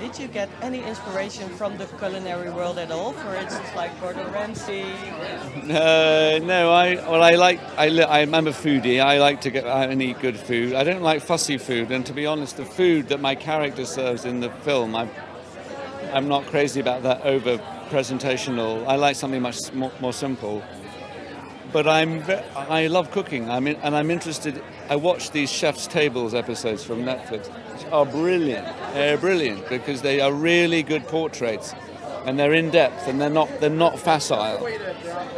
Did you get any inspiration from the culinary world at all? For instance, like Gordon Ramsay? Uh, no, I well, I like I I'm a foodie. I like to get out and eat good food. I don't like fussy food, and to be honest, the food that my character serves in the film, I'm I'm not crazy about that over presentational. I like something much more, more simple. But I'm I love cooking. I'm and I'm interested. I watch these chef's tables episodes from Netflix, which are brilliant. They're brilliant because they are really good portraits, and they're in depth, and they're not they're not facile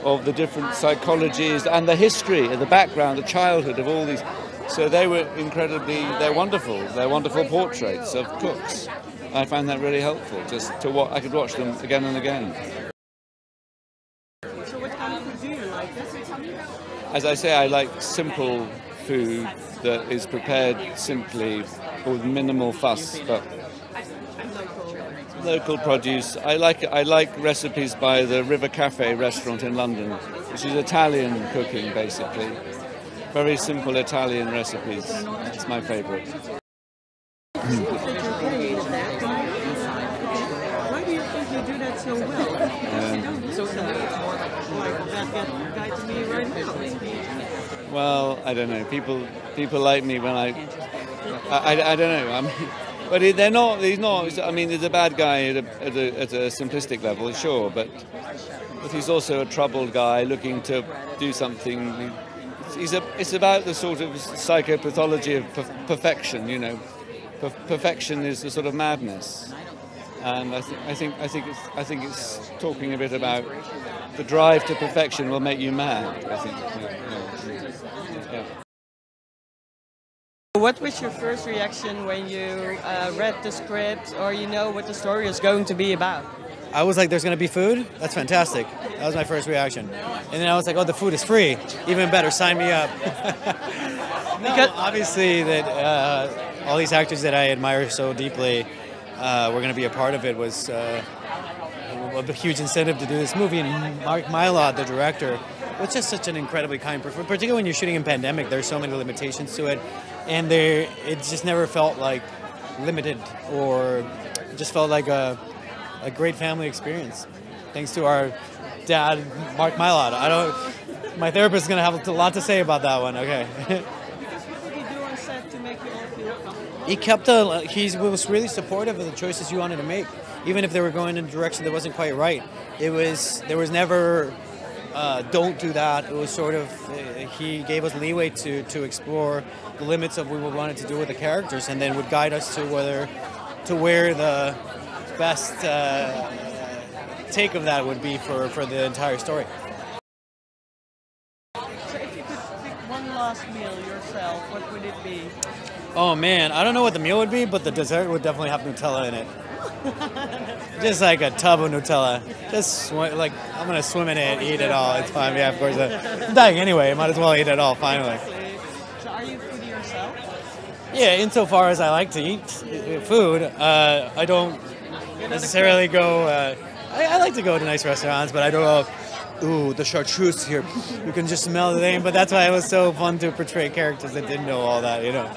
of the different psychologies and the history, and the background, the childhood of all these. So they were incredibly. They're wonderful. They're wonderful portraits of cooks. I found that really helpful. Just to what I could watch them again and again. So what kind of food do you like? As I say, I like simple food that is prepared simply with minimal fuss, but local produce. I like I like recipes by the River Cafe restaurant in London, which is Italian cooking basically. Very simple Italian recipes. It's my favourite. Hmm. Why do you think you do that so well? so um, like that guy to me right now. Well, I don't know. People people like me when I I, I, I don't know. I'm, but they're not. He's not. I mean, he's a bad guy at a, at a, at a simplistic level, sure. But but he's also a troubled guy looking to do something. He's a. It's about the sort of psychopathology of per- perfection. You know, per- perfection is the sort of madness. And I, th- I think I think it's I think it's talking a bit about the drive to perfection will make you mad. I think. Yeah, yeah, yeah. What was your first reaction when you uh, read the script or you know what the story is going to be about? I was like, there's going to be food? That's fantastic. That was my first reaction. And then I was like, oh, the food is free. Even better, sign me up. no, Because- obviously, that uh, all these actors that I admire so deeply uh, were going to be a part of it was uh, a huge incentive to do this movie. And Mark Mylod, the director, was just such an incredibly kind person. Particularly when you're shooting in pandemic, there's so many limitations to it, and there it just never felt like limited or just felt like a a great family experience. Thanks to our dad, Mark Mylod. I don't. My therapist is gonna have a lot to say about that one. Okay. Because what did he do on set to make you all feel comfortable? He kept a. He was really supportive of the choices you wanted to make, even if they were going in a direction that wasn't quite right. It was. There was never. Uh, don't do that. It was sort of. Uh, he gave us leeway to to explore the limits of what we wanted to do with the characters, and then would guide us to whether, to where the best uh, take of that would be for for the entire story. So if you could pick one last meal yourself, what would it be? Oh man, I don't know what the meal would be, but the dessert would definitely have Nutella in it. Just like a tub of Nutella. Just sw- like I'm gonna swim in it, eat it all. It's fine. Yeah, of course. I'm dying anyway. Might as well eat it all. Finally. Exactly. So are you foodie yourself? Yeah. Insofar as I like to eat uh, food, uh, I don't necessarily go. Uh, I, I like to go to nice restaurants, but I don't go. Ooh, the chartreuse here. You can just smell the eh? name. But that's why it was so fun to portray characters that didn't know all that. You know.